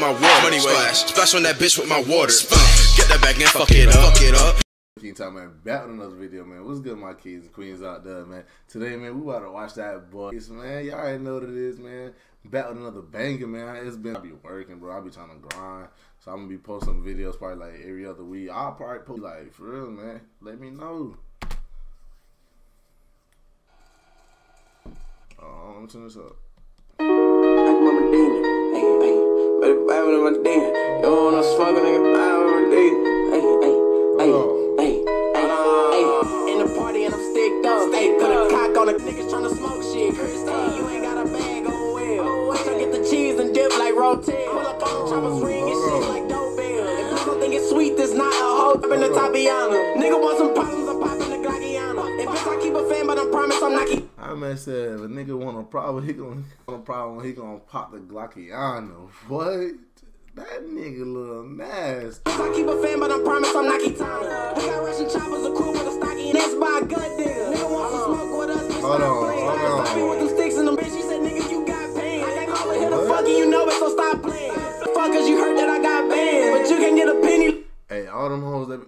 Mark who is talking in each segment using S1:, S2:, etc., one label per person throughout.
S1: My water, money splash, splash on that bitch with my water. Uh, get that back and fuck it up, fuck it up.
S2: King Time man, back with another video, man. What's good, my kids and queens out there, man? Today, man, we about to watch that boys, man. Y'all already know what it is, man. Back with another banger, man. It's been I be working, bro. I be trying to grind, so I'm gonna be posting videos probably like every other week. I'll probably post like for real, man. Let me know. Oh, let me turn this up.
S3: Don't wanna smoke a nigga, buy one of my Dina. Hey, hey, hey,
S2: Oh.
S3: hey, hey, hey. In the party and I'm sticked up. Hey, put a cock on a niggas tryna smoke shit. Hey, you ain't got a bag, oh well. Oh, bitch, I get the cheese and dip like Rotel. Pull up on choppers, ring and shit like dope bill. If you don't think it's sweet, this not a hoe. Up in the Tapiana. Nigga want some problems, I'm popping the Glockiana. If bitch, I keep a fan, but I promise I'm not keep.
S2: I man said if a nigga want a problem, he gonna want a problem. He gonna pop the Glockiano. What? That nigga little nasty.
S3: I keep a fan, but I promise I'm not Kitana. We got Russian choppers, a crew with a stocky, and that's by a gun nigga. Nigga wants to smoke with us, bitch,
S2: Hold on, hold
S3: I
S2: on.
S3: with them sticks in them, bitch. She said, nigga, you got pain. I can't call it hit a fucking, you know it, so stop playing. Fuck, cause you heard that I got banned, but you can get a penny.
S2: Hey, all them hoes that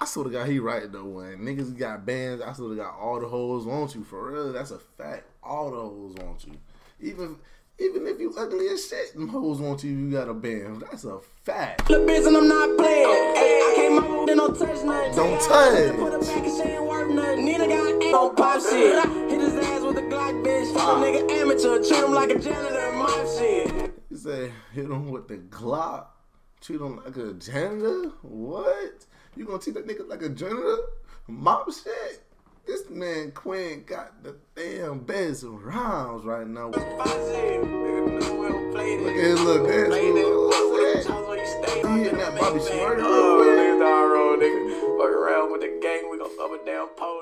S2: I swear to God, he right though. When niggas got bands, I swear to God, all the hoes want you for real. That's a fact. All the hoes want you. Even even if you ugly as shit, them hoes want you. You got a band. That's a fact.
S3: The bitch and I'm not playing. Hey, I came up with no touch nothing.
S2: Don't touch.
S3: Put her back and she ain't worth nothing. Nina got ain't on pop shit. Hit his ass with a Glock, bitch. Fuck a ah. nigga amateur. Treat him like a janitor. Mop shit.
S2: He said hit him with the Glock, treat him like a janitor. What? You gonna treat that nigga like a janitor? Mop shit. Man Quin got the damn best rounds right now. Look
S3: Pop shit. Nigga, know we don't play
S2: at his little dance.
S3: Play this.
S2: What's that?
S3: House where you stay.
S2: He hitting that Bobby Shmurda
S3: Oh, nigga, down road, nigga. Fuck around with the gang. We gon' up a damn pole.